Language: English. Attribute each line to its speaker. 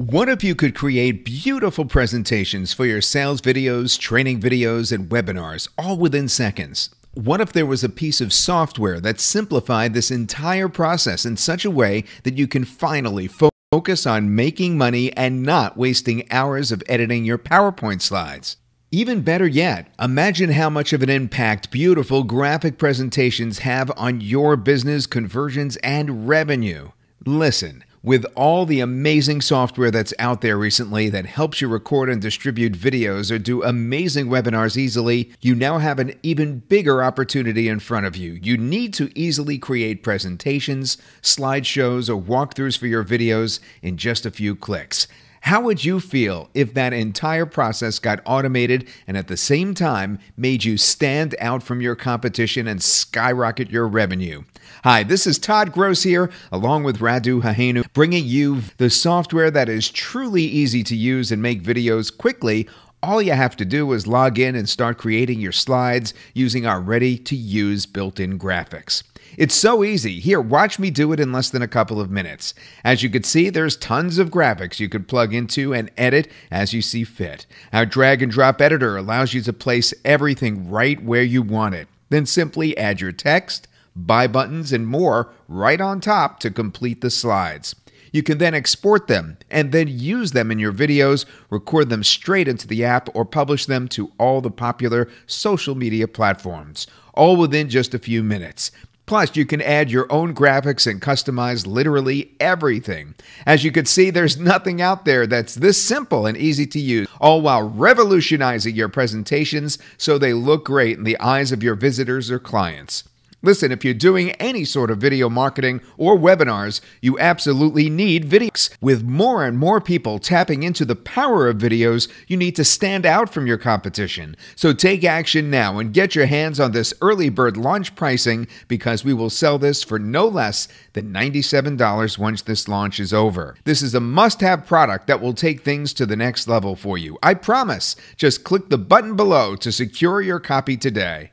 Speaker 1: What if you could create beautiful presentations for your sales videos, training videos, and webinars all within seconds? What if there was a piece of software that simplified this entire process in such a way that you can finally focus on making money and not wasting hours of editing your PowerPoint slides? Even better yet, imagine how much of an impact beautiful graphic presentations have on your business conversions and revenue. Listen, with all the amazing software that's out there recently that helps you record and distribute videos or do amazing webinars easily, you now have an even bigger opportunity in front of you. You need to easily create presentations, slideshows, or walkthroughs for your videos in just a few clicks. How would you feel if that entire process got automated and at the same time made you stand out from your competition and skyrocket your revenue? Hi, this is Todd Gross here, along with Radu Hahaianu, bringing you the software that is truly easy to use and make videos quickly all you have to do is log in and start creating your slides using our ready to use built in graphics. It's so easy. Here, watch me do it in less than a couple of minutes. As you can see, there's tons of graphics you could plug into and edit as you see fit. Our drag and drop editor allows you to place everything right where you want it. Then simply add your text, buy buttons, and more right on top to complete the slides. You can then export them and then use them in your videos, record them straight into the app, or publish them to all the popular social media platforms, all within just a few minutes. Plus, you can add your own graphics and customize literally everything. As you can see, there's nothing out there that's this simple and easy to use, all while revolutionizing your presentations so they look great in the eyes of your visitors or clients. Listen, if you're doing any sort of video marketing or webinars, you absolutely need videos. With more and more people tapping into the power of videos, you need to stand out from your competition. So take action now and get your hands on this early bird launch pricing because we will sell this for no less than $97 once this launch is over. This is a must have product that will take things to the next level for you. I promise. Just click the button below to secure your copy today.